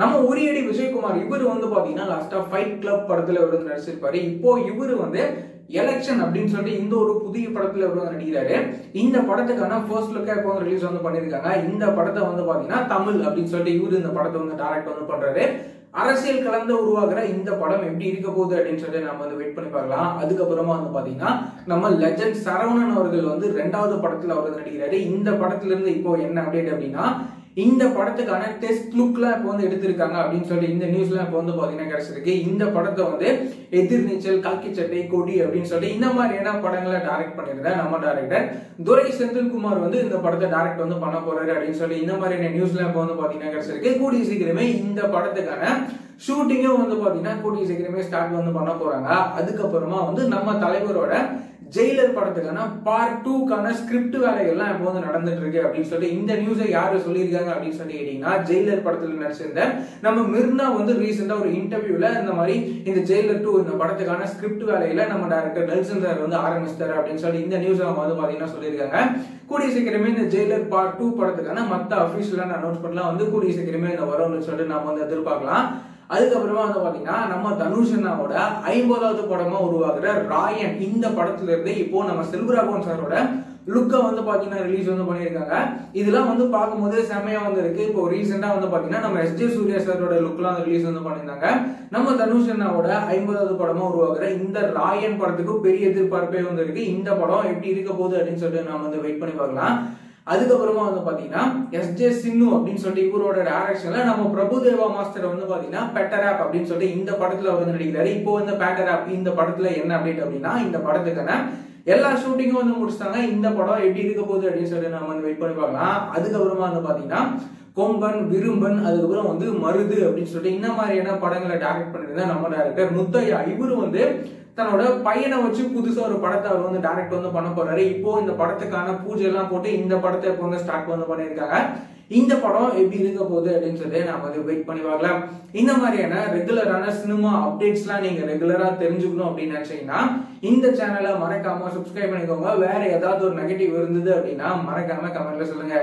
நம்ம உரியடி விஜயகுமார் இவர் வந்து பாத்தீங்கன்னா லாஸ்டா ஃபைட் கிளப் படத்துல இவர் வந்து நடிச்சிருப்பாரு. இப்போ இவர் வந்து எலெக்ஷன் அப்படின்னு சொல்லிட்டு இந்த ஒரு புதிய படத்துல இவர் வந்து நடிக்கிறாரு. இந்த படத்துக்கான ஃபர்ஸ்ட் லுக்கா இப்போ வந்து ரிலீஸ் வந்து பண்ணிருக்காங்க இந்த படத்தை வந்து பாத்தீங்கன்னா தமிழ் அப்படின்னு சொல்லிட்டு இவரு இந்த படத்தை வந்து டைரக்ட் வந்து பண்றாரு. அரசியல் கலந்து உருவாகிற இந்த படம் எப்படி இருக்க போகுது அப்படின்னு சொல்லிட்டு நம்ம வந்து வெயிட் பண்ணி பார்க்கலாம். அதுக்கப்புறமா வந்து பாத்தீங்கன்னா நம்ம லெஜண்ட் சரவணன் அவர்கள் வந்து ரெண்டாவது படத்துல அவர் வந்து நடிக்கிறாரு. இந்த படத்துல இருந்து இப்போ என்ன அப்டேட் அப்படின்னா இந்த படத்துக்கான டெஸ்ட் லுக்லாம் இப்போ வந்து எடுத்திருக்காங்க அப்படின்னு சொல்லிட்டு இந்த நியூஸ்லாம் இப்போ வந்து பார்த்தீங்கன்னா கிடைச்சிருக்கு. இந்த படத்தை வந்து எதிர்நீச்சல் கல்கி சட்டை கொடி அப்படின்னு சொல்லிட்டு இந்த மாதிரியான படங்களை டைரக்ட் பண்ணியிருந்தேன் நம்ம டைரக்டர் துரை செந்தில்குமார் வந்து இந்த படத்தை டைரக்ட் வந்து பண்ண போறாரு அப்படின்னு சொல்லி இந்த மாதிரியான நியூஸ்லாம் இப்போ வந்து பார்த்தீங்கன்னா கிடைச்சிருக்கு. கூடிய சீக்கிரமே இந்த படத்துக்கான ஷூட்டிங்கும் வந்து பார்த்தீங்கன்னா கூடிய சீக்கிரமே ஸ்டார்ட் வந்து பண்ண போறாங்க. அதுக்கப்புறமா வந்து நம்ம தலைவரோட ஜெயிலர் படத்துக்கான பார்ட் டூக்கான ஸ்கிரிப்ட் வேலைகள்லாம் இப்போ வந்து நடந்துட்டு இருக்கு அப்படின்னு சொல்லிட்டு இந்த நியூஸை யாரு சொல்லியிருக்காங்க அப்படின்னு சொல்லி கேட்டீங்கன்னா ஜெயிலர் படத்துல நடிச்சிருந்த நம்ம மிர்னா வந்து ரீசெண்டா ஒரு இன்டர்வியூல இந்த மாதிரி இந்த ஜெயிலர் டூ இந்த படத்துக்கான ஸ்கிரிப்ட் வேலையில நம்ம டேரக்டர் நெல்சன் சார் வந்து ஆரம்பிச்சிட்டாரு அப்படின்னு சொல்லி இந்த நியூஸ் நம்ம வந்து பாத்தீங்கன்னா சொல்லியிருக்காங்க. கூடிய சீக்கிரமே இந்த ஜெயிலர் பார்ட் டூ படத்துக்கான மத்த அபிஷியலான அனௌன்ஸ்மெண்ட்லாம் வந்து கூடிய சீக்கிரமே இந்த வரும்னு சொல்லிட்டு நம்ம வந்து எதிர்பார்க்கலாம். அதுக்கப்புறமா வந்து பாத்தீங்கன்னா நம்ம தனுஷ் அண்ணாவோட ஐம்பதாவது படமா உருவாகுற ராயன் இந்த படத்துல இருந்து இப்போ நம்ம செல்வராகவன் சாரோட லுக்கை வந்து பாத்தீங்கன்னா ரிலீஸ் வந்து பண்ணியிருக்காங்க. இதெல்லாம் வந்து பார்க்கும்போது செமையா வந்து இருக்கு. இப்போ ரீசெண்டா வந்து பாத்தீங்கன்னா நம்ம எஸ் ஜே சூர்யா சாரோட லுக்லாம் ரிலீஸ் வந்து பண்ணியிருந்தாங்க. நம்ம தனுஷ் அண்ணாவோட ஐம்பதாவது படமா உருவாகுற இந்த ராயன் படத்துக்கு பெரிய எதிர்பார்ப்பே வந்து இருக்கு. இந்த படம் எப்படி இருக்க போகுது அப்படின்னு சொல்லிட்டு நாம வந்து வெயிட் பண்ணி பார்க்கலாம். அதுக்கப்புறமா வந்து பாத்தீங்கன்னா எஸ் ஜே சின்னு அப்படின்னு சொல்லிட்டு இவரோட டைரக்ஷன்ல நம்ம பிரபுதேவா மாஸ்டர் வந்து பாத்தீங்கன்னா பெட்டர் ஆப் அப்படின்னு சொல்லிட்டு இந்த படத்துல வந்து நடிக்கிறாரு. இப்போ இந்த பேட்டர் ஆப் இந்த படத்துல என்ன அப்டேட் அப்படின்னா இந்த படத்துக்கான எல்லா ஷூட்டிங்கும் வந்து முடிச்சிட்டாங்க. இந்த படம் எப்படி இருக்க போகுது அப்படின்னு சொல்லிட்டு நம்ம வந்து வெயிட் பண்ணி பார்க்கலாம். அதுக்கப்புறமா வந்து பாத்தீங்கன்னா கொம்பன் விரும்பன் அதுக்கப்புறம் வந்து மருது அப்படின்னு சொல்லிட்டு இந்த மாதிரியான படங்களை டேரக்ட் பண்ணிருந்தா நம்ம டேரக்டர் முத்தையா. இவரு வந்து தன்னோட பையனை வச்சு புதுசா ஒரு படத்தை அவர் வந்து டைரக்ட் வந்து பண்ண போறாரு. இப்போ இந்த படத்துக்கான பூஜை எல்லாம் போட்டு இந்த படத்தை இப்போ வந்து ஸ்டார்ட் வந்து பண்ணியிருக்காங்க? இந்த படம் எப்படி இருக்க போகுது அப்படின்னு சொல்லி நாம வந்து வெயிட் பண்ணி பார்க்கலாம். இந்த மாதிரியான ரெகுலரான சினிமா அப்டேட்ஸ்லாம் நீங்க ரெகுலரா தெரிஞ்சுக்கணும் அப்படின்னு நினைச்சீங்கன்னா இந்த சேனலை மறக்காம சப்ஸ்கிரைப் பண்ணிக்கோங்க. வேற ஏதாவது ஒரு நெகட்டிவ் இருந்தது அப்படின்னா மறக்காம கமெண்ட்ல சொல்லுங்க.